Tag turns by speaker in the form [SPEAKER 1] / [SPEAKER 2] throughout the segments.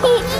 [SPEAKER 1] Thank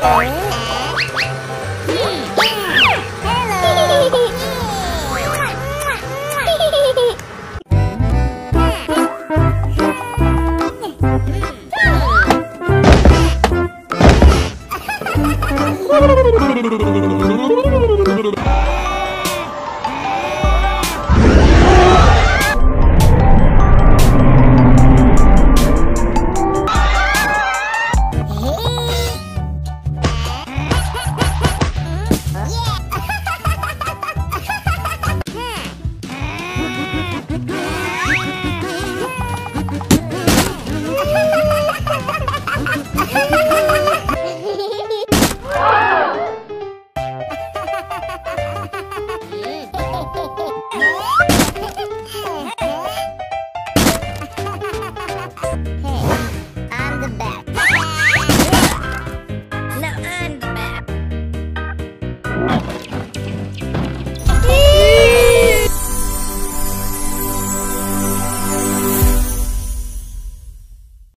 [SPEAKER 1] you.